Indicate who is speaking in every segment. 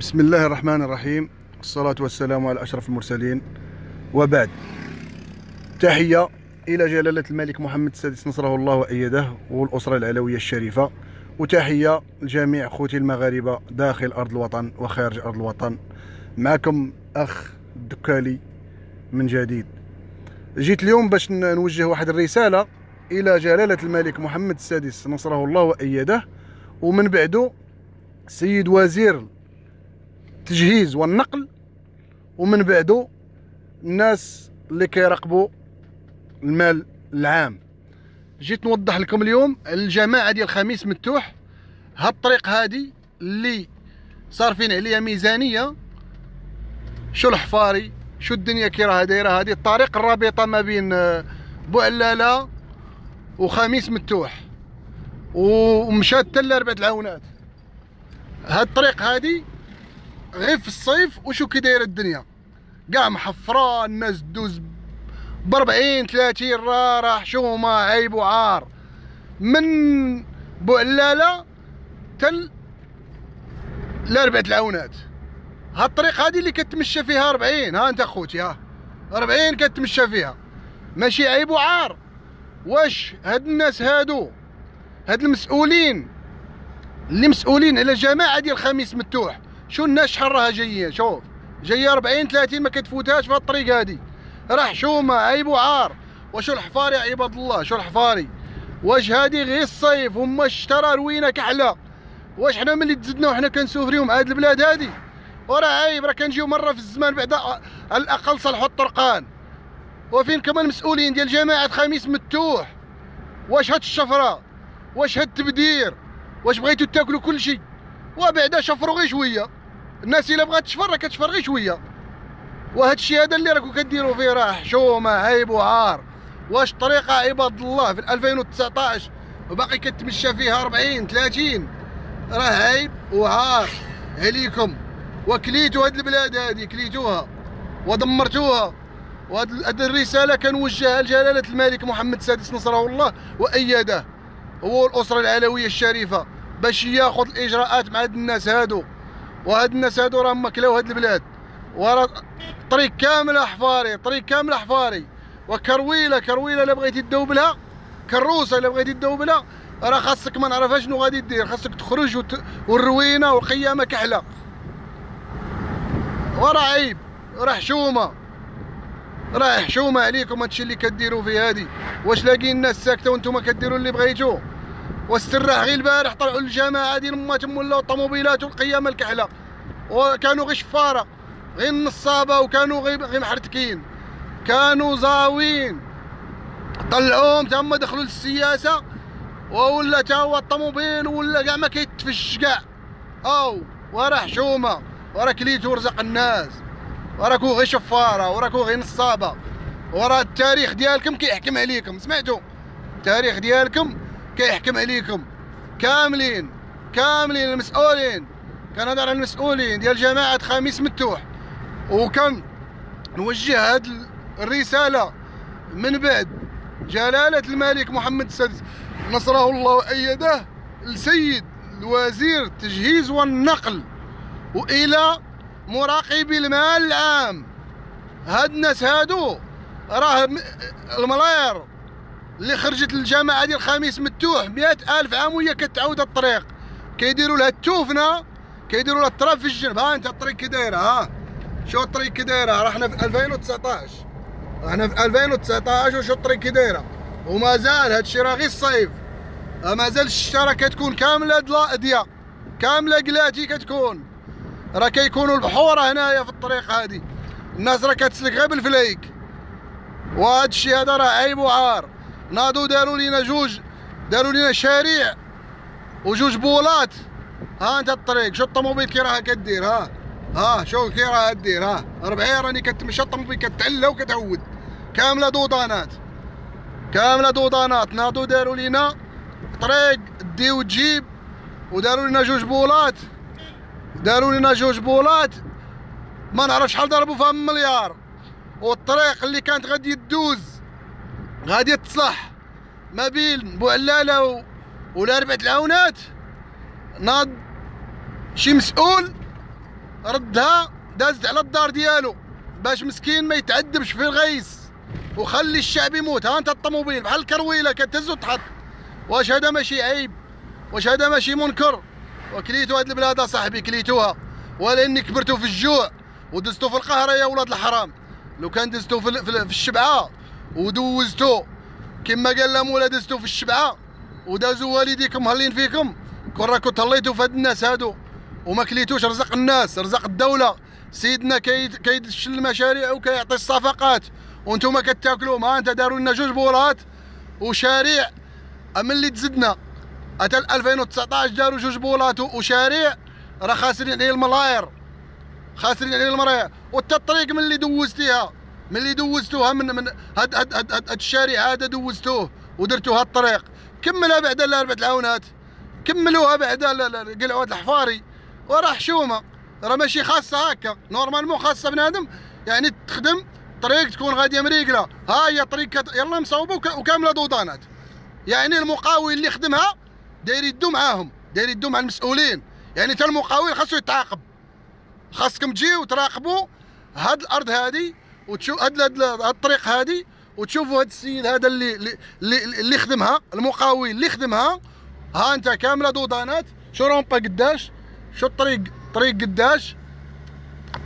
Speaker 1: بسم الله الرحمن الرحيم. الصلاة والسلام على أشرف المرسلين. وبعد تحية إلى جلالة الملك محمد السادس نصره الله وأيده والأسرة العلوية الشريفة. وتحية لجميع خوتي المغاربة داخل أرض الوطن وخارج أرض الوطن. معكم أخ الدكالي من جديد. جيت اليوم باش نوجه واحد الرسالة إلى جلالة الملك محمد السادس نصره الله وأيده. ومن بعده سيد وزير التجهيز والنقل ومن بعده الناس اللي كيراقبوا المال العام. جيت نوضح لكم اليوم الجماعة ديال خميس متوح هاد الطريق هادي اللي صارفين عليها ميزانية شو الحفاري شو الدنيا كي راها دايرة هذه الطريق الرابطة ما بين آه، بوعلالة وخميس متوح ومشات حتى لأربعة العونات هاد الطريق هادي غير في الصيف وشو كي دايره الدنيا؟ كاع محفره الناس دوز ب 40 30 راه حشومه عيب وعار. من بوعلاله تل لأربعة العونات. ها الطريق هذه اللي كتمشى فيها 40 ها أنت خوتي ها. 40 كتمشى فيها. ماشي عيب وعار. واش هاد الناس هادو هاد المسؤولين اللي مسؤولين على جماعة ديال خميس متوح شو الناس شحال راها جاية؟ شوف جاية 40 30 ما كتفوتهاش في الطريق هادي. راه حشومه عيب وعار. وشو الحفاري؟ يا عباد الله شو الحفاري؟ واش هادي غير الصيف؟ هما الشتاء روينة كحلة. واش حنا ملي تزدنا وحنا كنسوفريو هاد البلاد هادي؟ وراه عيب راه كنجيو مرة في الزمان بعد على الأقل صلحوا الطرقان. وفين كمان المسؤولين ديال جماعة خميس متوح واش هاد الشفرة؟ واش هاد التبدير واش بغيتو تاكلوا كل شيء؟ وبعدا شفروا غير شوية. الناس إلا بغات تشفر راه كتشفر غير شوية. وهذا الشيء هذا اللي راكم كديروا فيه راه حشومة عيب وعار واش طريقة عباد الله في 2019 وباقي كتمشى فيها 40 30 راه عيب وعار عليكم. وكليتوا هاد البلاد هادي كليتوها. ودمرتوها. وهاد الرسالة كنوجهها لجلالة الملك محمد السادس نصره الله وايده هو الأسرة العلوية الشريفة باش ياخذ الإجراءات مع هاد الناس هادو. وهاد الناس هادو راهم مكلاو هاد البلاد. ورا طريق كامله حفاري طريق كامله حفاري وكرويلة كرويلة الا بغيتي تدوبلها كروسة الا بغيتي تدوبلها راه خاصك ما نعرفها شنو غادي دير. خاصك تخرج وت... والروينة والقيامة كحلة. وراه عيب راه حشومة. راه حشومة عليكم هادشي اللي كديروا فيه هادي. واش لاقيين الناس ساكتة وأنتم كديروا اللي بغيتو؟ واستراح غير البارح طلعوا الجماعه ديال اماتهم ولاو الطوموبيلات والقيامة الكحلة. وكانوا غير شفارة غير نصابة وكانوا غير محرتكين كانوا زاوين طلعوهم تما دخلوا للسياسة. وولا تا هو الطوموبيل ولا كاع ما كيتفش كاع. أو وراه حشومه وراه كليتو رزق الناس. وراكو غير شفارة وراكو غير نصابة. وراه التاريخ ديالكم كيحكم عليكم. سمعتوا التاريخ ديالكم كيحكم عليكم كاملين كاملين المسؤولين. كنهضر على المسؤولين ديال جماعة خميس متوح. وكان نوجه هاد الرسالة من بعد. جلالة الملك محمد السادس. نصره الله وأيده السيد الوزير التجهيز والنقل. وإلى مراقبي المال العام. هاد الناس هادو راه الملاير. اللي خرجت الجماعه ديال الخميس متوح مئة ألف عام وهي كتعاود الطريق. كيديروا لها التوفنة كيديروا لها التراب في الجنب. ها انت الطريق كي دايره ها. شو الطريق كي دايره راه حنا في 2019 إحنا في 2019 وشو الطريق كي دايره وما زال هادشي راه غير الصيف ما زال الشتاء كتكون كاملة ضياء كاملة قلاتي كتكون. راه كيكونوا البحورة هنايا في الطريق هادي. الناس راه كتسلك غير بالفلايك وهذا الشيء هذا راه عيب وعار. ناضوا داروا لينا جوج داروا لينا شارع وجوج بولات. ها انت الطريق شو الطوموبيل كي راها كدير؟ ها ها شو كي راها دير ها 40 راني كتمشى الطوموبيل كتعلى وكتعود؟ كاملة دودانات كاملة دودانات ناضوا داروا لينا طريق دي وتجيب وداروا لنا جوج بولات. داروا لنا جوج بولات. ما نعرف شحال ضربوا فيها مليار. والطريق اللي كانت غادي تدوز غادي تصلح ما بين بوعلالة و... ولا ربعة العونات. ناض شي مسؤول ردها دازت على الدار ديالو باش مسكين ما يتعذبش في الغيس. وخلي الشعب يموت. ها انت الطوموبيل بحال الكرويلة كتهز وتحط واش هذا ماشي عيب؟ واش هذا ماشي منكر؟ وكليتو هاد البلاد صاحبي كليتوها. ولاني كبرتوا في الجوع ودزتوا في القهره يا ولاد الحرام. لو كان دزتوا في, في الشبعة ودوزتوا كما قال لهم ولا دزتوا في الشبعة ودازوا والديكم هلين فيكم. كون راكم تهليتوا في هاد الناس هادو. وما كليتوش رزق الناس رزق الدولة. سيدنا كيدشل المشاريع وكيعطي الصفقات. وأنتم كتاكلوا ما انت داروا لنا جوج بورات وشاريع من اللي تزدنا. حتى 2019 داروا جوج بولات وشارع راه خاسرين عليه الملاير خاسرين عليه الملاير وتا الطريق من اللي دوزتيها. من اللي دوزتوها من من هاد هاد هاد, هاد الشارع هذا دوزتوه ودرتوا هاد الطريق. كملها بعدا الاربع العاونات. كملوها بعدا قلعوات الحفاري. وراه حشومه راه ماشي خاصة هكا. normalement خاصة بنادم. يعني تخدم طريق تكون غاديه مريقله ها هي طريق يلا مصوبه وكاملة دودانات يعني المقاول اللي خدمها داير يدو معاهم. داير يدو مع المسؤولين. يعني حتى المقاول خاصو يتعاقب. خاصكم تجيو تراقبوا هاد الأرض هادي وتشوف هاد, هاد الطريق هادي وتشوفوا هاد السيد هذا اللي اللي اللي خدمها المقاول اللي خدمها. ها انت كاملة دودانات شو رومبا قداش؟ شو الطريق طريق قداش؟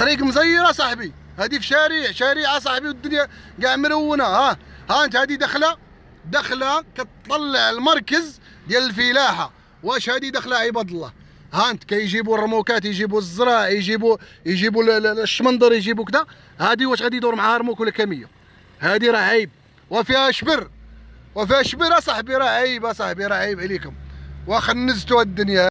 Speaker 1: طريق مزيرة صاحبي. هذه في شارع شارع صاحبي والدنيا كاع مرونه ها ها انت هذه دخله دخله كتطلع المركز ديال الفلاحة. واش هذه دخله عباد الله؟ ها انت كيجيبوا الرموكات يجيبوا الزراع يجيبوا يجيبوا الشمندر يجيبوا كذا. هذه واش غادي يدور معاها رموك ولا كمية؟ هذه راه عيب. وفيها شبر. وفيها شبر أصاحبي راه عيب أصاحبي راه عيب عليكم. واخا نزتوا الدنيا.